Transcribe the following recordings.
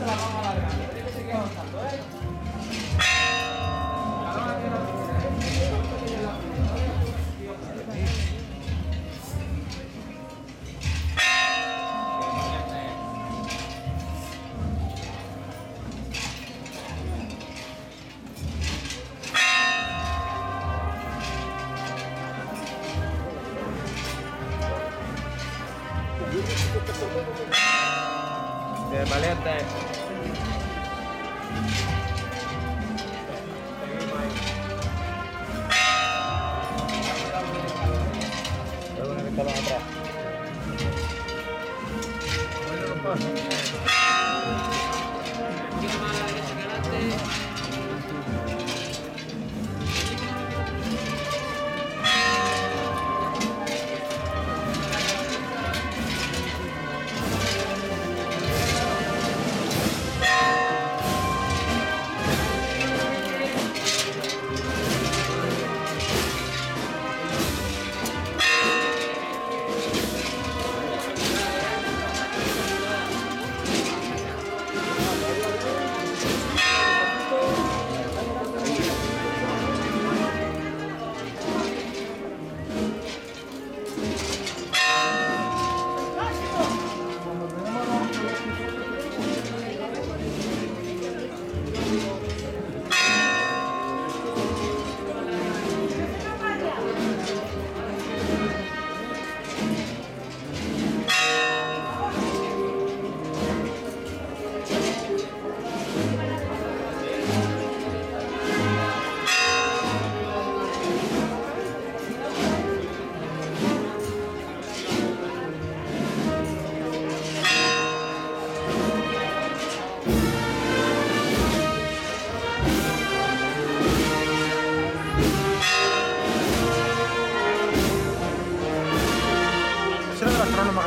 Biar Uhum.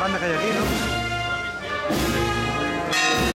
grande que aquí, ¿no?